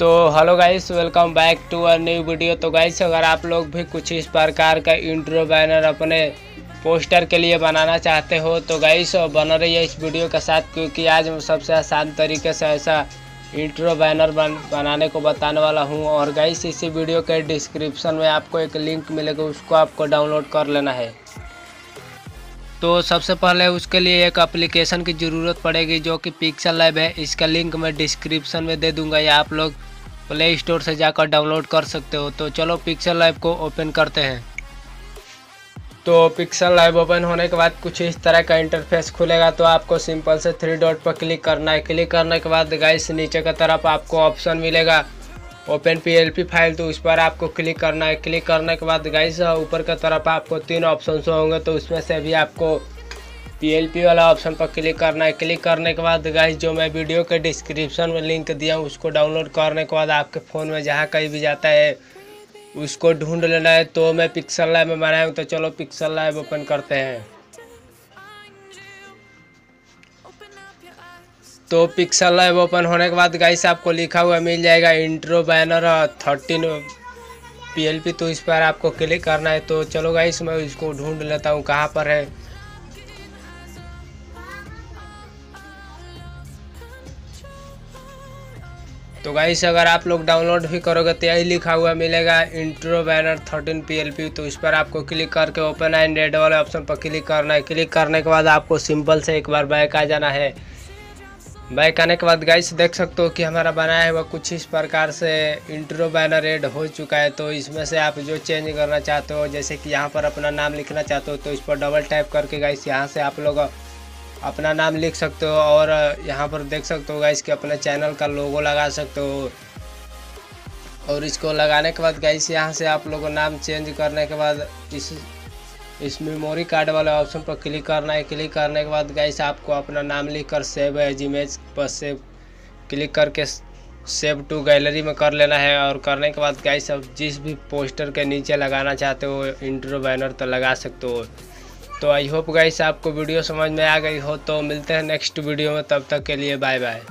तो hello guys welcome back to our new video तो guys, अगर आप लोग भी कुछ इस प्रकार का इंट्रो बैनर अपने पोस्टर के लिए बनाना चाहते हो तो गाइस, बना रहिए इस वीडियो के साथ, क्योंकि आज मैं सबसे आसान तरीके से ऐसा इंट्रो बैनर बन, बनाने को बताने वाला हूँ। और गाइस, इसी वीडियो के डिस्क्रिप्शन में आपको एक लिंक मिलेगा, उसको आपको डाउनलोड कर लेना है। तो सबसे पहले उसके लिए एक एप्लीकेशन की ज़रूरत पड़ेगी जो कि पिक्सल लैब है। इसका लिंक मैं डिस्क्रिप्शन में दे दूँगा या आप लोग प्ले स्टोर से जाकर डाउनलोड कर सकते हो। तो चलो पिक्सल लैब को ओपन करते हैं। तो पिक्सल लैब ओपन होने के बाद कुछ इस तरह का इंटरफेस खुलेगा। तो आपको सिंपल से थ्री डॉट पर क्लिक करना है। क्लिक करने के बाद गाइस नीचे की तरफ़ आपको ऑप्शन मिलेगा। ओपन पीएलपी फ़ाइल तो उस पर आपको क्लिक करना है। क्लिक करने के बाद गाइस ऊपर की तरफ़ आपको तीन ऑप्शन होंगे तो उसमें से भी आपको पीएलपी वाला ऑप्शन पर क्लिक करना है। क्लिक करने के बाद गाइस जो मैं वीडियो के डिस्क्रिप्शन में लिंक दिया हूँ, उसको डाउनलोड करने के बाद आपके फ़ोन में जहाँ कहीं भी जाता है, उसको ढूंढ लेना है। तो मैं पिक्सल लाइव में बनाया हूँ तो चलो पिक्सल लाइव ओपन करते हैं। तो पिक्सल लाइव ओपन होने के बाद गाइस आपको लिखा हुआ मिल जाएगा इंट्रो बैनर थर्टीन पीएलपी तो इस पर आपको क्लिक करना है। तो चलो गाइस मैं इसको ढूंढ लेता हूँ, कहाँ पर है। तो गाइस अगर आप लोग डाउनलोड भी करोगे तो यही लिखा हुआ मिलेगा इंट्रो बैनर थर्टीन पीएलपी तो इस पर आपको क्लिक करके ओपन एंड्रॉइड वाले ऑप्शन पर क्लिक करना है। क्लिक करने के बाद आपको सिंपल से एक बार बैक आ जाना है। बैक आने के बाद गाइस देख सकते हो कि हमारा बनाया हुआ कुछ इस प्रकार से इंट्रो बैनर एड हो चुका है। तो इसमें से आप जो चेंज करना चाहते हो, जैसे कि यहाँ पर अपना नाम लिखना चाहते हो तो इस पर डबल टाइप करके गाइस यहाँ से आप लोग अपना नाम लिख सकते हो और यहाँ पर देख सकते हो गाइस कि अपने चैनल का लोगो लगा सकते हो। और इसको लगाने के बाद गाइस यहाँ से आप लोगों नाम चेंज करने के बाद इस इस मेमोरी कार्ड वाले ऑप्शन पर क्लिक करना है। क्लिक करने के बाद गाइस आपको अपना नाम लिख कर सेव एज इमेज पर सेव क्लिक करके सेव टू गैलरी में कर लेना है और करने के बाद गाइस अब जिस भी पोस्टर के नीचे लगाना चाहते हो इंट्रो बैनर तो लगा सकते हो। तो आई होप गाइस आपको वीडियो समझ में आ गई हो। तो मिलते हैं नेक्स्ट वीडियो में। तब तक के लिए बाय बाय